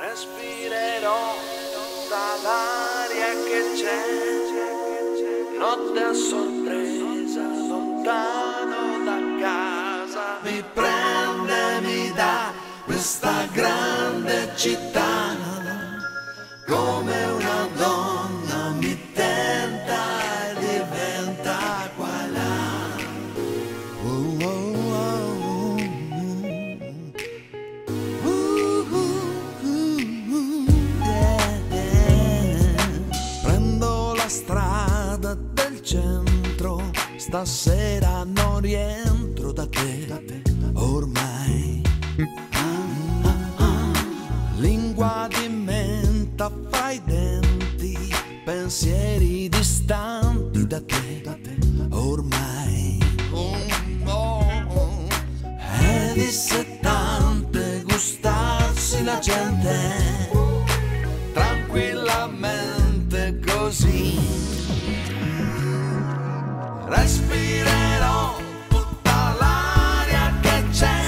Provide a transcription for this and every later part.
Respirerò tutta l'aria che c'è, notte a sorpresa, lontano da casa. Mi prende, mi dà questa grande città, stasera non rientro da te, ormai. Ah, ah, ah. Lingua di menta fra i denti, pensieri distanti da te, ormai. Oh, oh. E di settante gustarsi la gente tranquillamente così. Respirerò tutta l'aria che c'è,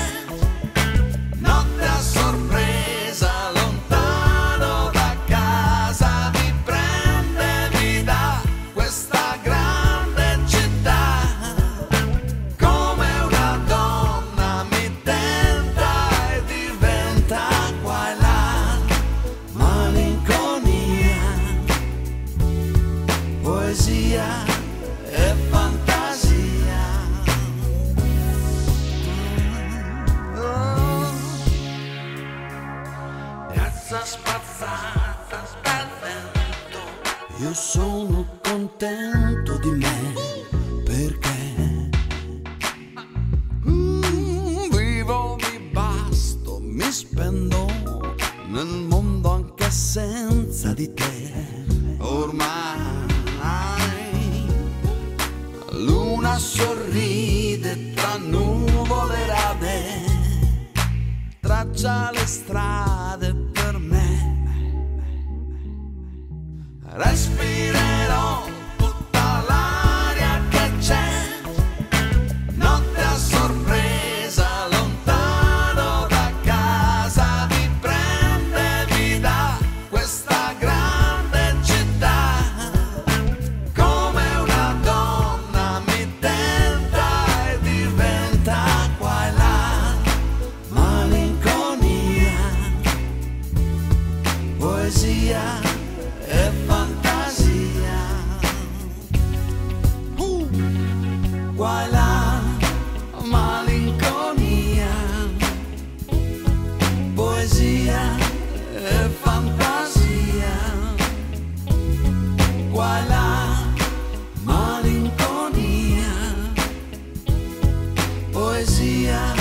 notte a sorpresa, lontano da casa, mi prende, dà questa grande città. Come una donna mi tenta e diventa qua e là. Malinconia, poesia Spazzata dal vento, io sono contento di me perché? Mm, vivo, mi basto, mi spendo nel mondo anche senza di te. Ormai luna sorride tra nuvole rade, traccia le strade Respirerò tutta l'aria che c'è Notte a sorpresa, lontano da casa, mi prende, mi dà questa grande città. Come una donna mi tenta e diventa qua e là malinconia, poesia qua e là, malinconia, poesia e fantasia, qua e là, malinconia, poesia